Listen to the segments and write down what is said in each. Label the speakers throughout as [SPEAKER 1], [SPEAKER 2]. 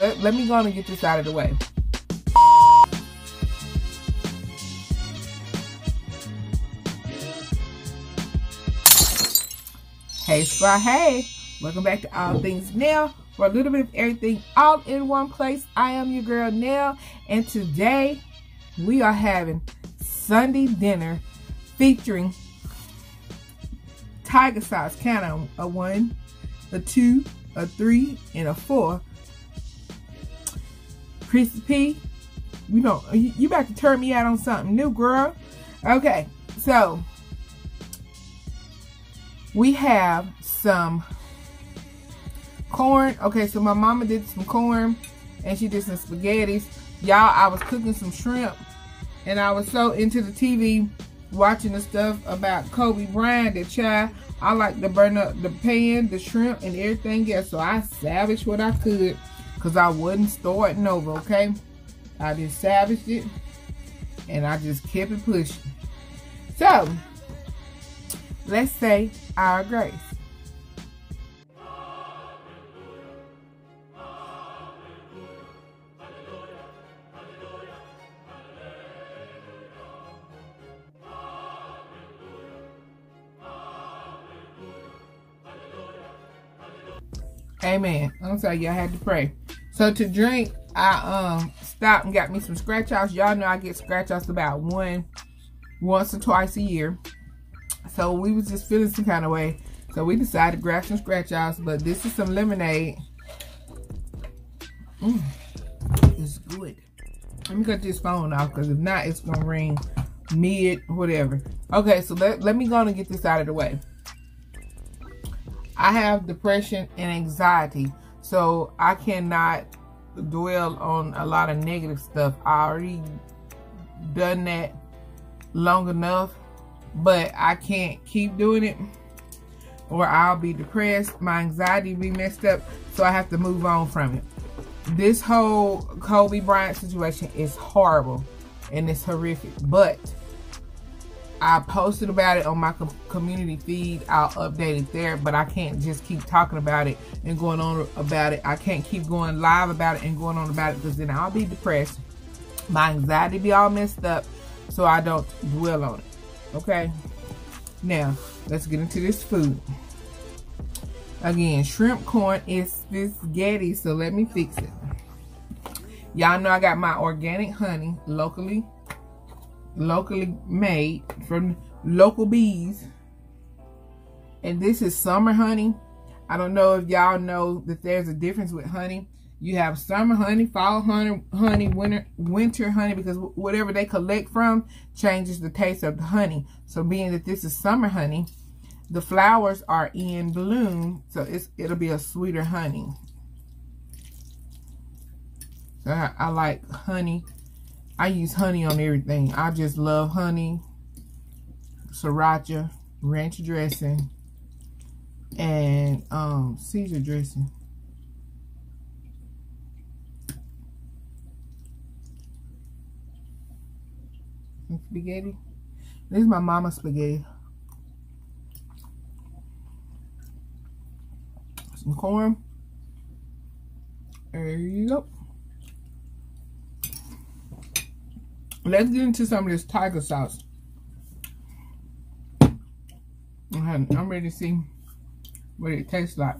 [SPEAKER 1] let, let me go on and get this out of the way. Hey Squad, hey! Welcome back to All Things Nell. For a little bit of everything all in one place, I am your girl Nell, and today we are having Sunday dinner featuring tiger sauce. Count a one, a two, a three, and a four. Prissy P, you know, you, you about to turn me out on something new, girl. Okay, so we have some corn. Okay, so my mama did some corn and she did some spaghettis. Y'all, I was cooking some shrimp and I was so into the TV watching the stuff about Kobe Bryant that child. I like to burn up the pan, the shrimp, and everything else. So I savaged what I could because I wasn't starting over, okay? I just savaged it and I just kept it pushing. So, let's say our grace. Amen. I'm sorry, y'all had to pray. So to drink, I um stopped and got me some scratch offs. Y'all know I get scratch offs about one, once or twice a year. So we was just feeling some kind of way. So we decided to grab some scratch offs. But this is some lemonade. Mmm, it's good. Let me cut this phone off because if not, it's gonna ring mid whatever. Okay, so let, let me go and get this out of the way. I have depression and anxiety, so I cannot dwell on a lot of negative stuff. I already done that long enough, but I can't keep doing it or I'll be depressed. My anxiety be messed up, so I have to move on from it. This whole Kobe Bryant situation is horrible and it's horrific, but I posted about it on my com community feed. I'll update it there, but I can't just keep talking about it and going on about it. I can't keep going live about it and going on about it because then I'll be depressed. My anxiety be all messed up, so I don't dwell on it. Okay? Now, let's get into this food. Again, shrimp corn is spaghetti, so let me fix it. Y'all know I got my organic honey, locally locally made from local bees. And this is summer honey. I don't know if y'all know that there's a difference with honey. You have summer honey, fall honey, honey, winter winter honey, because whatever they collect from changes the taste of the honey. So being that this is summer honey, the flowers are in bloom, so it's it'll be a sweeter honey. So I, I like honey I use honey on everything. I just love honey, sriracha, ranch dressing, and um, Caesar dressing. Spaghetti. This is my mama's spaghetti. Some corn. There you go. Let's get into some of this tiger sauce. I'm ready to see what it tastes like.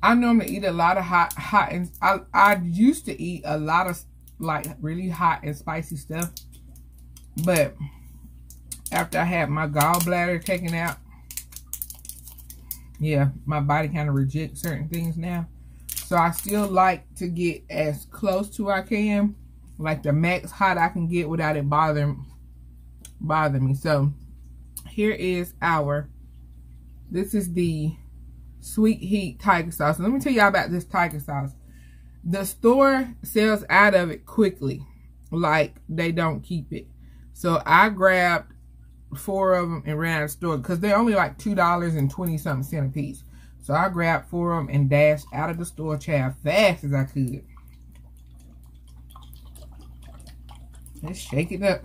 [SPEAKER 1] I normally eat a lot of hot, hot, and I, I used to eat a lot of like really hot and spicy stuff. But after I had my gallbladder taken out, yeah, my body kind of rejects certain things now. So I still like to get as close to I can like the max hot I can get without it bothering bother me. So here is our this is the sweet heat tiger sauce. Let me tell y'all about this tiger sauce. The store sells out of it quickly. Like they don't keep it. So I grabbed four of them and ran out of store because they're only like two dollars and twenty something cent a piece. So I grabbed four of them and dashed out of the store child fast as I could. Let's shake it up.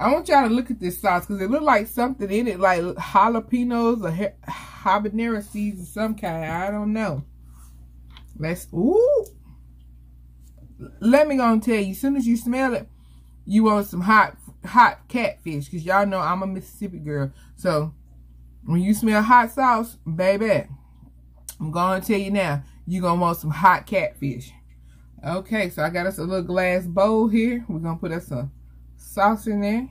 [SPEAKER 1] I want y'all to look at this sauce because it look like something in it, like jalapenos or habanero seeds of some kind. I don't know. Let's, ooh. Let me go and tell you, as soon as you smell it, you want some hot, hot catfish. Because y'all know I'm a Mississippi girl. So, when you smell hot sauce, baby, I'm going to tell you now, you're to want some hot catfish. Okay, so I got us a little glass bowl here. We're going to put us some sauce in there.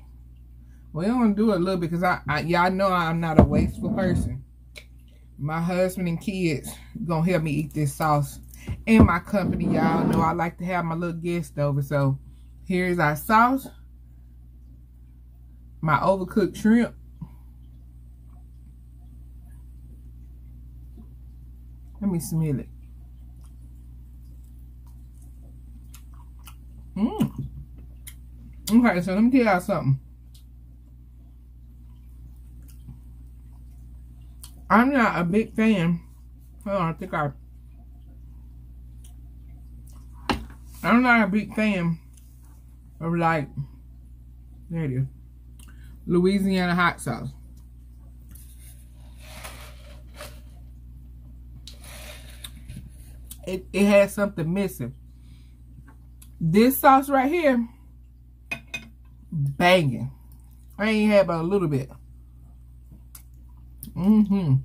[SPEAKER 1] We don't do it a little bit because I, I y'all know I'm not a wasteful person. My husband and kids gonna help me eat this sauce. In my company, y'all know I like to have my little guests over. So here's our sauce. My overcooked shrimp. Let me smell it. Mmm. Okay, so let me tell y'all something. I'm not a big fan. Hold on, I think I. I'm not a big fan of like, there it is, Louisiana hot sauce. It, it has something missing. This sauce right here, banging. I ain't had but a little bit. Mm-hmm.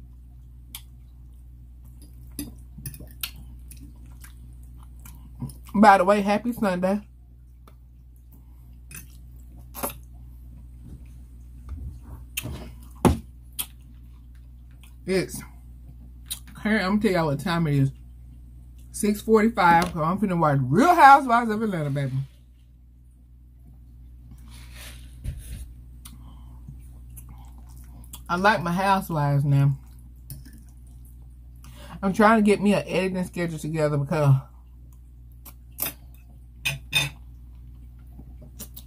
[SPEAKER 1] By the way, happy Sunday. It's. I'm gonna tell y'all what time it is. 6:45. So I'm finna watch Real Housewives of Atlanta, baby. I like my housewives now. I'm trying to get me an editing schedule together because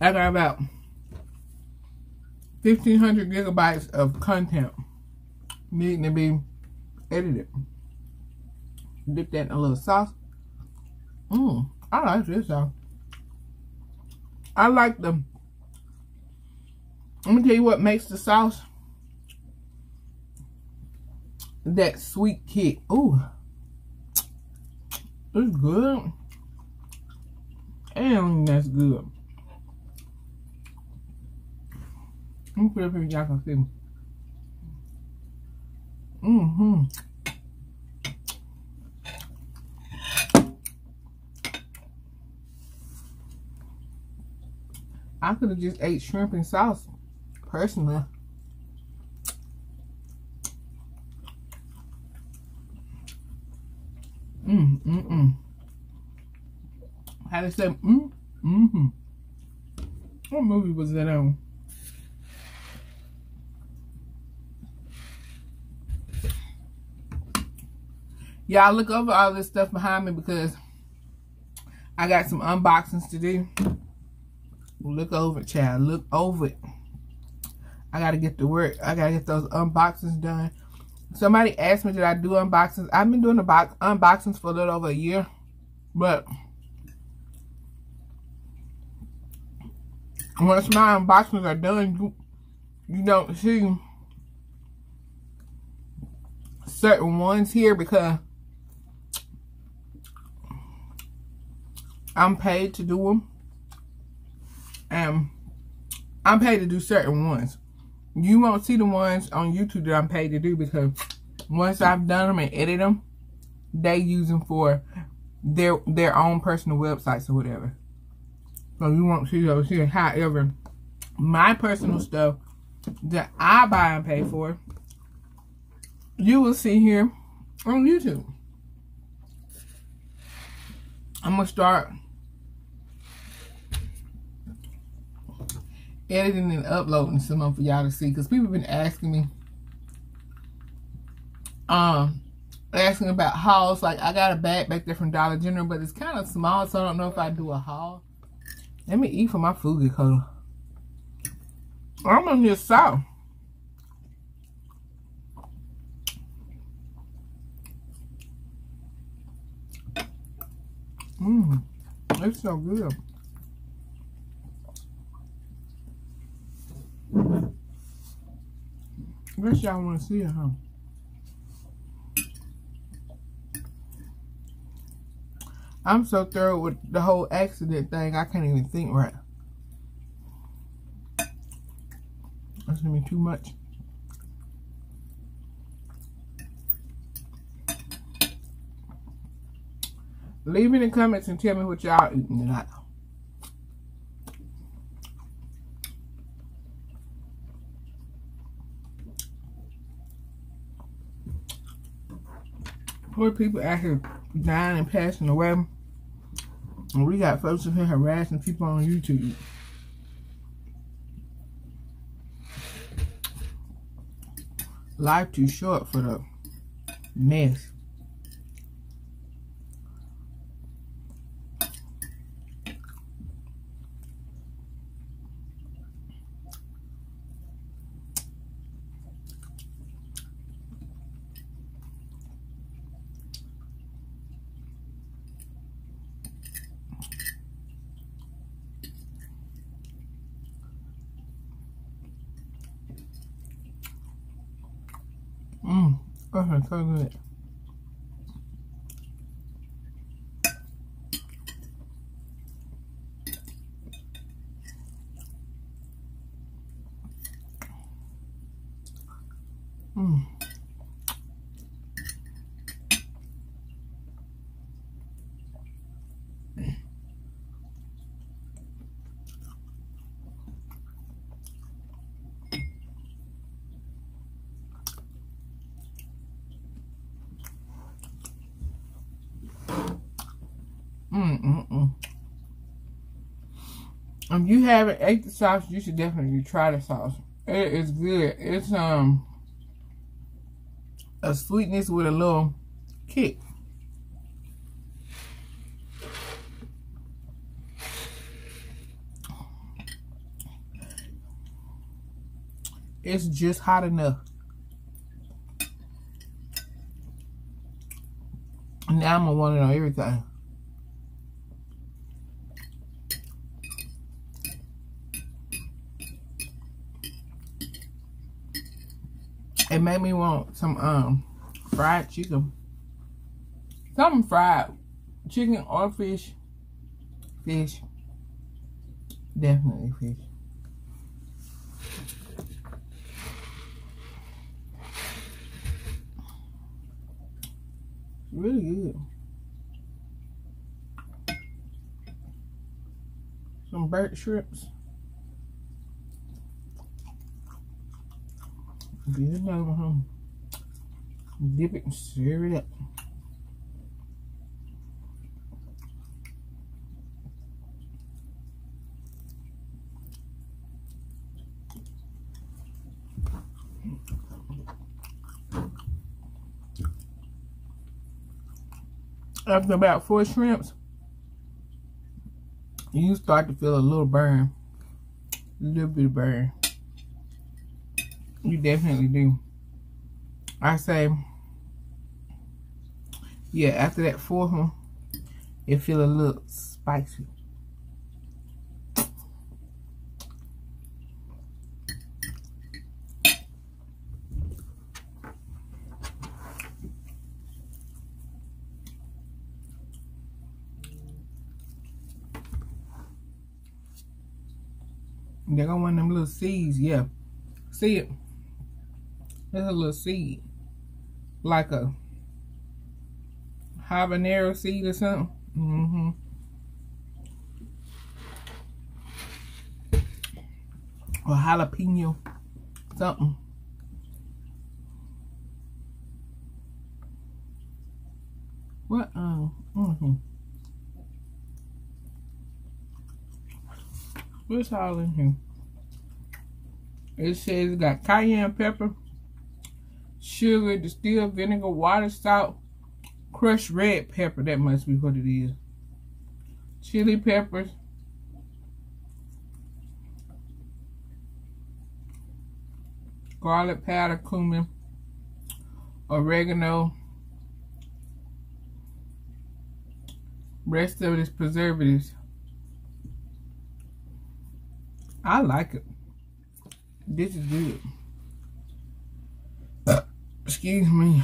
[SPEAKER 1] I got about 1,500 gigabytes of content needing to be edited. Dip that in a little sauce. Mmm, I like this sauce. I like the, I'm to tell you what makes the sauce that sweet kick. Ooh. It's good. And that's good. Let me put it up here y'all can see. Mm-hmm. I could have just ate shrimp and sauce, personally. Mm, mm, mm. How to say, mm, mm-hmm. What movie was that on? Y'all look over all this stuff behind me because I got some unboxings to do. Look over it, child. Look over it. I gotta get to work. I gotta get those unboxings done. Somebody asked me, did I do unboxings? I've been doing the box unboxings for a little over a year. But once my unboxings are done, you, you don't see certain ones here because I'm paid to do them. And I'm paid to do certain ones you won't see the ones on YouTube that I'm paid to do because once I've done them and edit them, they use them for their their own personal websites or whatever. So you won't see those here. However, my personal stuff that I buy and pay for, you will see here on YouTube. I'm gonna start editing and uploading some of for y'all to see because people been asking me um asking about hauls like I got a bag back there from Dollar General but it's kind of small so I don't know if I do a haul. Let me eat for my food cold I'm on this south Mmm, it's so good. Guess y'all want to see it, huh? I'm so thorough with the whole accident thing, I can't even think right. That's gonna be too much. Leave in the comments and tell me what y'all eating tonight. Poor people actually dying and passing away. And we got folks in here harassing people on YouTube. Life too short for the mess. Mmm, oh, so good. Mmm. If you haven't ate the sauce, you should definitely try the sauce. It is good. It's um a sweetness with a little kick. It's just hot enough. Now I'm gonna want it on everything. It made me want some um fried chicken. Something fried. Chicken or fish. Fish. Definitely fish. Really good. Some burnt shrimps. Get it over home. Dip it and stir it up. After about four shrimps, you start to feel a little burn. A little bit of burn. You definitely do. I say, yeah, after that fourth one, it feel a little spicy. They got one of them little seeds, yeah. See it? There's a little seed. Like a habanero seed or something. Mm-hmm. Or jalapeno. Something. What? Um. Mm-hmm. What's all in here? It says it got cayenne pepper, sugar, distilled vinegar, water, salt, crushed red pepper. That must be what it is. Chili peppers. Garlic powder, cumin, oregano. Rest of it is preservatives. I like it. This is good. Excuse me.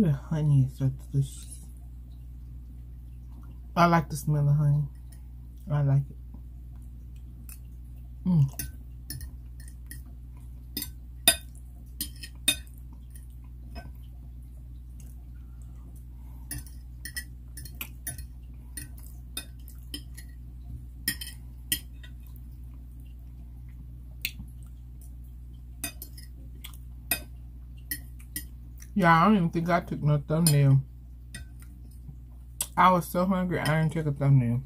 [SPEAKER 1] The honey is so delicious. I like the smell of honey. I like it. Mm. Yeah, I don't even think I took no thumbnail. I was so hungry, I didn't take a thumbnail.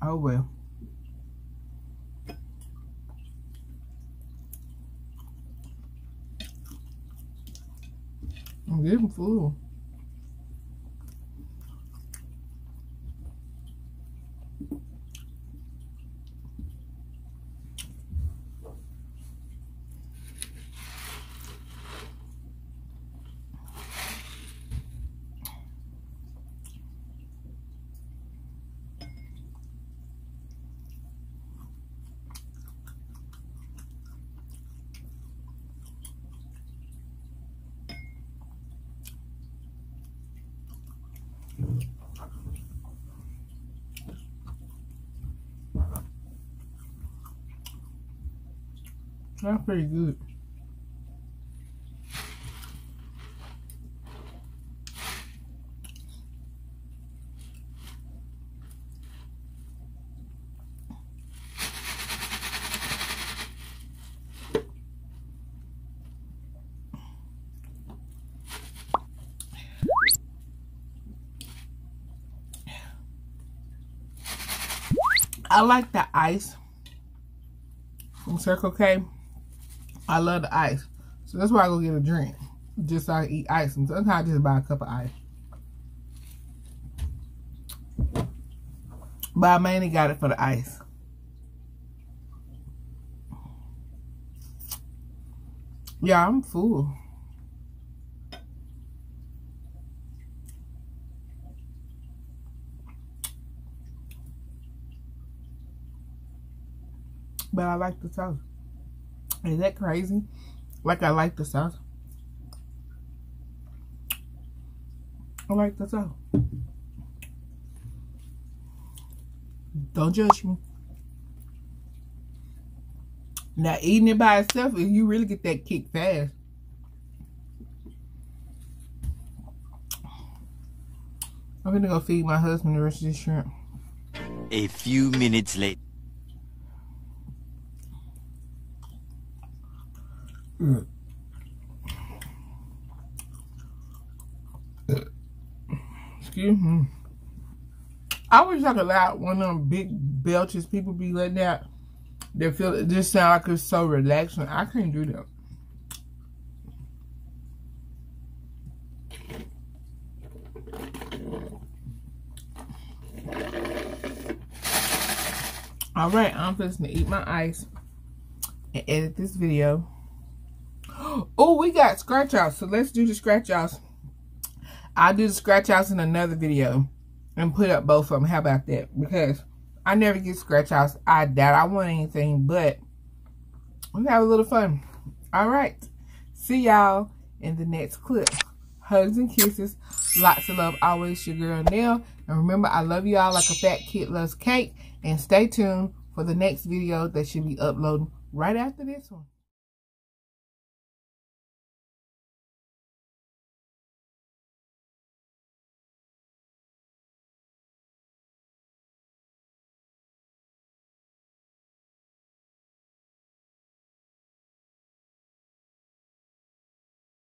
[SPEAKER 1] Oh well. I'm getting full. That's pretty good. I like the ice from Circle K. I love the ice. So that's why I go get a drink. Just so I eat ice. And sometimes I just buy a cup of ice. But I mainly got it for the ice. Yeah, I'm full. But I like the sauce. Is that crazy? Like I like the sauce. I like the sauce. Don't judge me. Now eating it by itself, you really get that kick fast. I'm gonna go feed my husband the rest of this shrimp.
[SPEAKER 2] A few minutes later.
[SPEAKER 1] Excuse me. I wish I could let one of them big belches people be letting out. They feel it just sound like it's so relaxing. I can't do that. All right, I'm just gonna eat my ice and edit this video. Oh, we got scratch outs. So let's do the scratch outs. I'll do the scratch outs in another video and put up both of them. How about that? Because I never get scratch outs. I doubt I want anything, but we have a little fun. All right. See y'all in the next clip. Hugs and kisses. Lots of love. Always your girl Nell. And remember, I love y'all like a fat kid loves cake. And stay tuned for the next video that should be uploading right after this one.